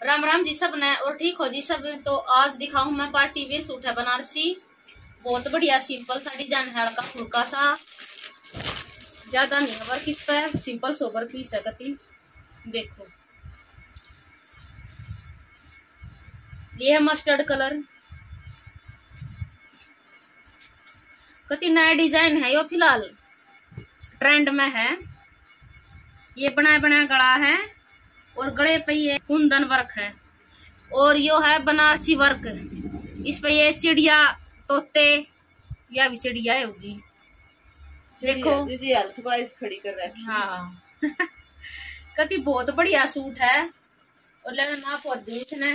राम राम जी सबने और ठीक हो जी सब। तो आज दिखाऊँ मैं पार्टी वेयर सूट है बनारसी। बहुत बढ़िया सिंपल सा डिज़ाइन है हल्का फुल्का सा। ज़्यादा नहीं है वर्क इस पर सिंपल सोबर पीस है कति। देखो। ये है मस्टर्ड कलर कति नया डिज़ाइन है यो फ़िलहाल। ट्रेंड में है। ये बनाया बनाया गड़ा है। और गड़े पे ये कुंदन वर्क है। और यो है बनारसी वर्क। इस पे ये चिड़िया तोते या भी चिड़िया होगी। देखो। दीदी हेल्थ वाइज खड़ी कर रखी। हाँ। कति बहुत बढ़िया सूट है। और लेना ना पौध इसने।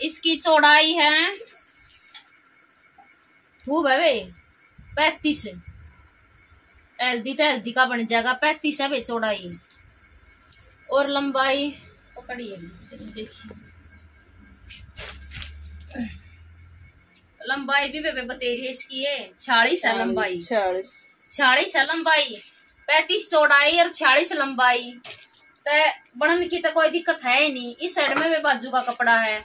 इसकी चौड़ाई है खूब है वे पैतीस। हल्दी तो हल्दी का बन जाएगा। पैंतीस है चौड़ाई और लंबाई पकड़िए देखिए। लंबाई भी वे बतेरी है इसकी है छियालीस है लंबाई। छियालीस। छियालीस है लंबाई। पैंतीस चौड़ाई और छियालीस लंबाई। तो बनने की तो कोई दिक्कत है ही नहीं। इस साइड में भी बाजू का कपड़ा है।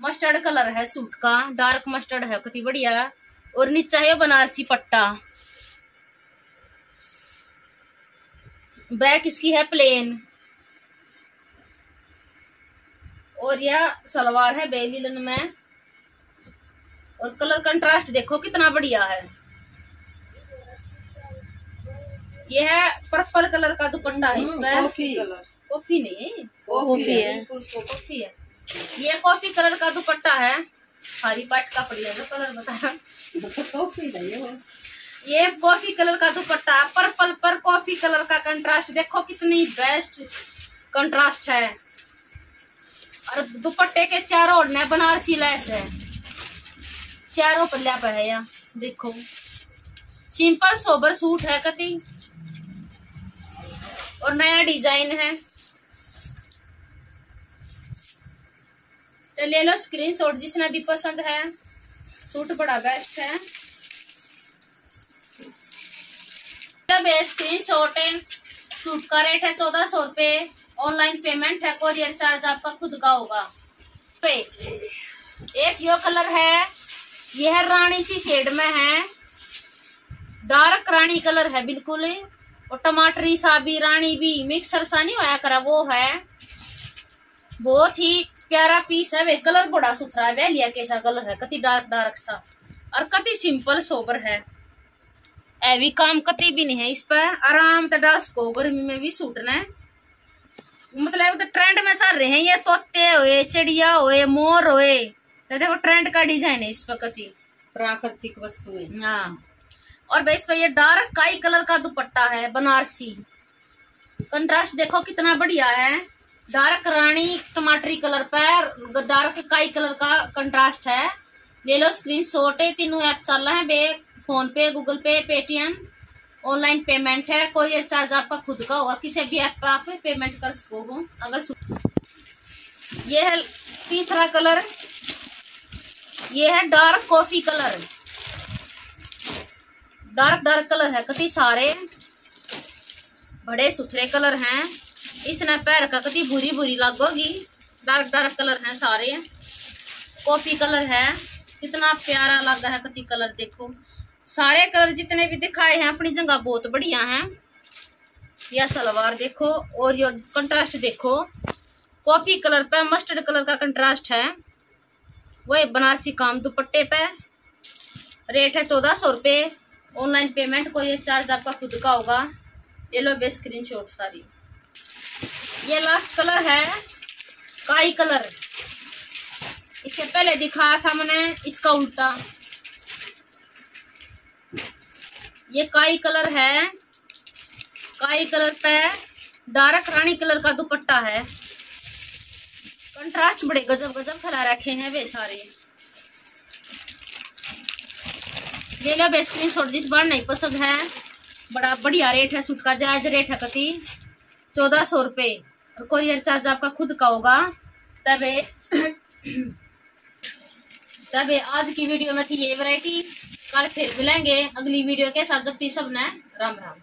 मस्टर्ड कलर है सूट का। डार्क मस्टर्ड है कति बढ़िया। और नीचा है बनारसी पट्टा। बैक इसकी है प्लेन। और यह सलवार है बेलीलन में। और कलर कंट्रास्ट देखो कितना बढ़िया है। यह है पर्पल कलर का दुपट्टा है इस पर। कॉफ़ी कॉफ़ी नहीं कॉफ़ी है। कॉफ़ी। है। ये कॉफ़ी कलर का दुपट्टा है। हरी पाट का पड़ी जो कलर बता कॉफ़ी नहीं है। ये कॉफ़ी कलर का दुपट्टा, पर्पल पर कॉफ़ी कलर का कंट्रास्ट देखो कितनी बेस्ट कंट्रास्ट है। और दुपट्टे के चारों ओर बनारसी लैस है। चारों पल्ला पर है या देखो। सिंपल सोबर सूट है कति। और नया डिज़ाइन है। तो ले लो स्क्रीनशॉट जिसने भी पसंद है। सूट बड़ा बेस्ट है। तब स्क्रीन शॉट है। सूट का रेट है चौदह सौ रुपये ऑनलाइन पेमेंट है कोरियर चार्ज आपका खुद का होगा। पे। एक यो कलर है। यह रानी सी शेड में है। डार्क रानी कलर है, बिल्कुल। और टमाटरी सा भी रानी भी मिक्सर सा नहीं होया करा, वो है। बहुत ही प्यारा पीस है। वे कलर बड़ा सुथरा है, वह लिया कैसा कलर है? कति डार्क डार्क सा। और कति सिंपल सोबर है। एवी काम कति भी नहीं है। इस पर आराम से डाल सको गर्मी में भी सूटना है। मतलब तो ट्रेंड में चल रहे हैं। ये तोते हुए चिड़िया हुए मोर हुए। तो देखो ट्रेंड का डिज़ाइन है इस पर कति। प्राकृतिक वस्तु है। हाँ। और भाई इस पर ये डार्क काई कलर का दुपट्टा है बनारसी। कंट्रास्ट देखो कितना बढ़िया है। डार्क रानी टमाटरी कलर पर डार्क काई कलर का कंट्रास्ट है। ले लो स्क्रीन शॉट है तीनों ऐप चल रहे हैं। बे PhonePe, Google pay, Paytm, online payment है। कोई चार्ज आपका खुद का होगा, किसी भी ऐप पर आप पेमेंट कर सको हो अगर ये है तीसरा कलर। ये है dark coffee colour. Dark dark colour है, कति सारे, बड़े सुथरे कलर हैं। इसने पैर का कति बुरी बुरी लगोगी। डार्क डार्क कलर हैं सारे। कॉफ़ी कलर है, कितना प्यारा लग रहा है कति कलर देखो। सारे कलर जितने भी दिखाए हैं, अपनी जगह बहुत बढ़िया हैं। यह सलवार देखो और ये कंट्रास्ट देखो। कॉफ़ी कलर पे मस्टर्ड कलर का कंट्रास्ट है। वही बनारसी काम दुपट्टे पे। रेट है चौदह सौ रुपये ऑनलाइन पेमेंट को ये चार्ज आपका खुद का होगा। ये लो बे स्क्रीन शॉट सारी। ये लास्ट कलर है, काई कलर इससे पहले दिखाया था मैंने, इसका उल्टा। ये काई कलर है। काई कलर पे डार्क रानी कलर का दुपट्टा है। कंट्रास्ट बड़े गजब गजब फैला रखे हैं वे सारे। ये लो बे स्क्रीन शॉट जिस बार नहीं पसंद है, बड़ा बढ़िया रेट है सूट का जायज़ रेट है कति। चौदह सौ रुपये और कोरियर चार्ज आपका खुद का होगा। तबे तबे आज की वीडियो में थी ये वैरायटी कल फिर मिलेंगे अगली वीडियो के साथ जब तक सबने राम राम।